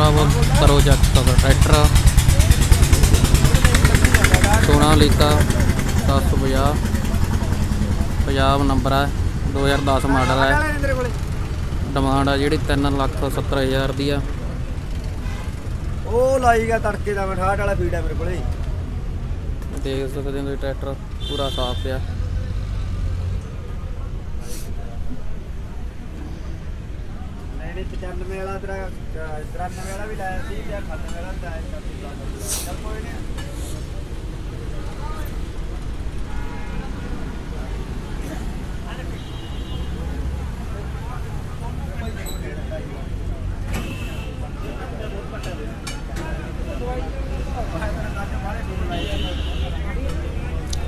ਕਰੋ ਚੈੱਕ ਕਰੋ tractor. Sonalika 750 Punjab number ਹੈ 2010 ਮਾਡਲ ਹੈ। ਡਿਮਾਂਡ ਆ ਜਿਹੜੀ 3 ਲੱਖ 70 ਹਜ਼ਾਰ ਦੀ ਆ। ਉਹ ਲਾਈ ਗਿਆ ਤੜਕੇ ਦਾ 68 ਵਾਲਾ ਫੀਡ ਹੈ ਮੇਰੇ ਕੋਲੇ। ਦੇਖ ਸਕਦੇ ਹੋ ਤੁਸੀਂ ਟਰੈਕਟਰ ਪੂਰਾ ਸਾਫ਼ ਪਿਆ। ਨਹੀਂ ਨਹੀਂ 95 ਵਾਲਾ ਤੇਰਾ 93 ਵਾਲਾ ਵੀ ਲਾਇਆ ਸੀ ਤੇ 98 ਵਾਲਾ ਵੀ ਲਾਇਆ ਸੀ ਚੱਲ ਕੋਈ ਨਹੀਂ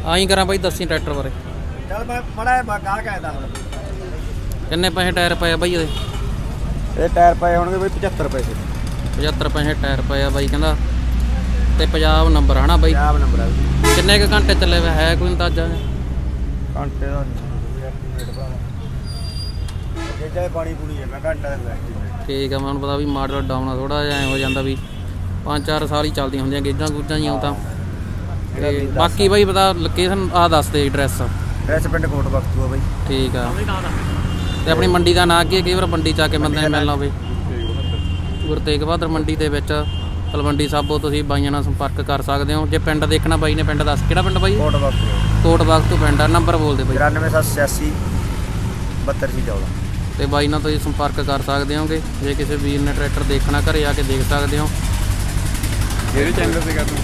ਆਈ ਕਰਾਂ ਬਾਈ ਦੱਸੀ ਟਰੈਕਟਰ ਬਾਰੇ। ਚੱਲ ਮੈਂ ਮੜਾ ਗਾ ਕਹਿਦਾ ਕਿੰਨੇ ਪੈਸੇ ਟਾਇਰ ਪਏ ਆ ਬਾਈ ਇਹਦੇ ਇਹ ਟਾਇਰ ਪਏ ਹੋਣਗੇ ਬਈ 75 ਪੈਸੇ 75 ਪੈਸੇ ਟਾਇਰ ਪਏ ਆ ਬਾਈ ਕਹਿੰਦਾ। ਤੇ ਪੰਜਾਬ ਨੰਬਰ ਹਨਾ ਬਾਈ? ਪੰਜਾਬ ਨੰਬਰ ਹੈ ਵੀ। ਕਿੰਨੇ ਕੁ ਘੰਟੇ ਚੱਲੇ ਵੇ? ਹੈ ਕੋਈ ਅੰਦਾਜ਼ਾ? ਘੰਟੇ ਦਾ ਨਹੀਂ ਐਸਟੀਮੇਟ ਭਾਵੇਂ ਜੇ ਚਾਹੇ ਪਾਣੀ ਪੂਣੀ ਹੈ ਮੈਂ ਘੰਟਾ ਦਾ ਐਸਟੀਮੇਟ ਠੀਕ ਆ ਮੈਨੂੰ ਪਤਾ ਵੀ ਮਾਡਲ ਡਾਊਨ ਆ ਥੋੜਾ ਜਿਹਾ ਐਂ ਹੋ ਜਾਂਦਾ ਵੀ ਪੰਜ ਚਾਰ ਸਾਲ ਹੀ ਚੱਲਦੀਆਂ ਹੁੰਦੀਆਂ ਗੇਜਾਂ ਗੂਜਾਂ ਹੀ ਤਾਂ। ਤੇ ਬਾਕੀ ਬਾਈ ਪਤਾ ਲੋਕੇਸ਼ਨ ਆ ਦੱਸ ਦੇ ਐਡਰੈਸ ਐਸ ਪਿੰਡ ਕੋਟ ਬਖਤੂ ਆ ਬਈ। ਠੀਕ ਆ। ਤੇ ਆਪਣੀ ਮੰਡੀ ਦਾ ਨਾਂ ਕੀ ਹੈ? ਕਈ ਵਾਰ ਮੰਡੀ ਚ ਕੇ ਬੰਦੇ ਨੇ ਮਿਲਣਾ ਹੋਵੇ। ਗੁਰੂ ਤੇਗ ਬਹਾਦਰ ਮੰਡੀ ਦੇ ਵਿੱਚ ਤਲਵੰਡੀ ਸਾਬੋ ਤੁਸੀਂ ਬਾਈਆਂ ਨਾਲ ਸੰਪਰਕ ਕਰ ਸਕਦੇ ਹੋ। ਜੇ ਪਿੰਡ ਦੇਖਣਾ ਬਾਈ ਨੇ ਪਿੰਡ ਦੱਸ ਕਿਹੜਾ ਪਿੰਡ ਬਾਈ? ਕੋਟ ਤੋਂ। ਪਿੰਡ ਆ ਨੰਬਰ ਬੋਲ ਦੇ ਬਾਈ। 99786 3214 ਤੇ ਬਾਈ ਨਾਲ ਤੁਸੀਂ ਸੰਪਰਕ ਕਰ ਸਕਦੇ ਹੋਗੇ। ਜੇ ਕਿਸੇ ਵੀਰ ਨੇ ਟਰੈਕਟਰ ਦੇਖਣਾ ਘਰੇ ਆ ਕੇ ਦੇਖ ਸਕਦੇ ਹੋ। ਕਿਹੜੇ ਚੈਨਲ ਤੇ ਕਰ ਤੂੰ?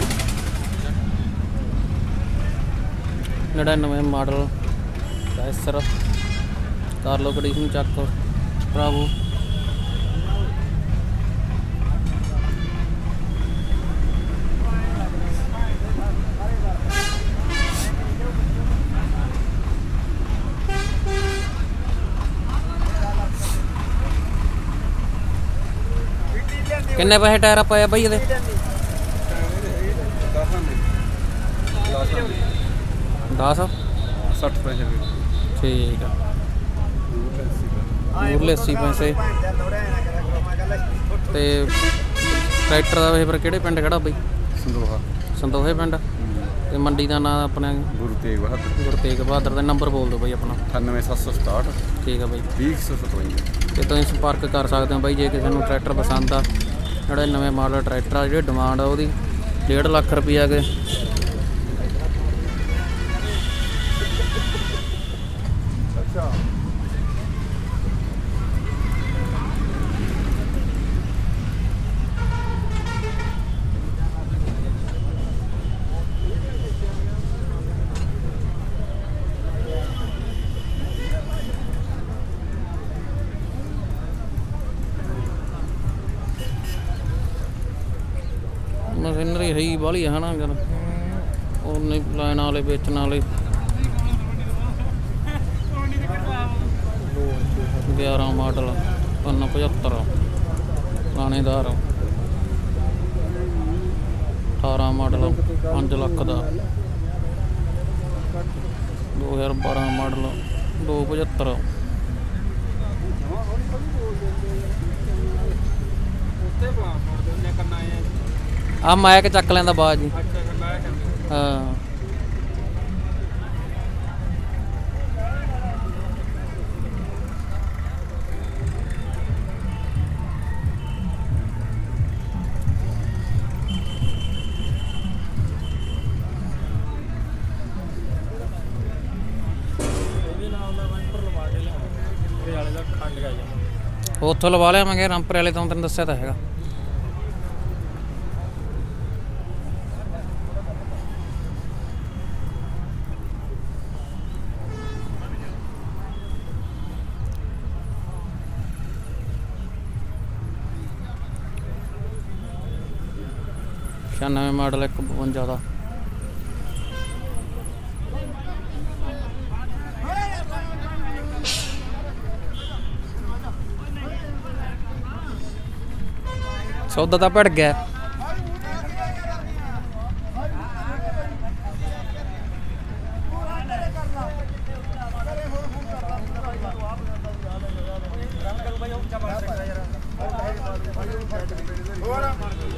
99 ਮਾਡਲ ਕੈਸਰ ਕਰ ਲੋ ਕੰਡੀਸ਼ਨ ਚੱਕ ਭਰਾਵੋ। ਕਿੰਨੇ ਪੈਸੇ ਟਾਇਰ ਪਏ ਆ ਬਾਈ ਇਹਦੇ? 10 60 ਪੈਸੇ ਠੀਕ ਆ। ਮੂਰਲੇ 80 ਪੈਸੇ ਤੇ ਟਰੈਕਟਰ ਦਾ ਵੇ ਫਿਰ ਕਿਹੜੇ ਪਿੰਡ ਖੜਾ ਬਈ? ਸੰਦੋਹਾ। ਸੰਦੋਹੇ ਪਿੰਡ। ਤੇ ਮੰਡੀ ਦਾ ਨਾਮ ਆਪਣਾ ਗੁਰੂ ਤੇਗ ਬਹਾਦਰ। ਗੁਰੂ ਤੇਗ ਬਹਾਦਰ ਦਾ ਨੰਬਰ ਬੋਲ ਦਿਓ ਬਈ ਆਪਣਾ। 98767 ਠੀਕ ਆ ਬਈ। 20157 ਤੇ ਤੁਸੀਂ ਸੰਪਰਕ ਕਰ ਸਕਦੇ ਹੋ ਬਾਈ ਜੇ ਕਿਸੇ ਨੂੰ ਟਰੈਕਟਰ ਪਸੰਦ ਆ। ਜਿਹੜੇ ਨਵੇਂ ਮਾਡਲ ਟਰੈਕਟਰ ਆ ਜਿਹੜੀ ਡਿਮਾਂਡ ਆ ਉਹਦੀ 1.5 ਲੱਖ ਰੁਪਈਆ ਕੇ ਮਸ਼ੀਨਰੀ ਹੈ ਹੀ ਬਾਹਲੀ ਹੈ ਨਾ ਗੱਲ? ਉਹਨੇ ਲੈਣ ਵਾਲੇ, ਵੇਚਣ ਵਾਲੇ। 11 ਮਾਡਲ 375 ਲਾਣੇਦਾਰ। 18 ਮਾਡਲ 5 ਲੱਖ ਦਾ। 2012 ਮਾਡਲ 275 ਆ ਮਾਇਕ ਚੱਕ ਲੈਂਦਾ ਬਾਜ ਜੀ। ਹਾਂ। ਉੱਥੋਂ ਲਵਾ ਲਿਆਵਾਂਗੇ ਰਾਮਪੁਰ ਵਾਲੇ ਤੋਂ ਤੈਨੂੰ ਦੱਸਿਆ ਤਾਂ ਹੈਗਾ। ਛਿਆਨਵੇਂ ਮਾਡਲ 152 ਦਾ। ਸੌਦਾ ਤਾਂ ਭੜ ਗਿਆ। ਹੋਰ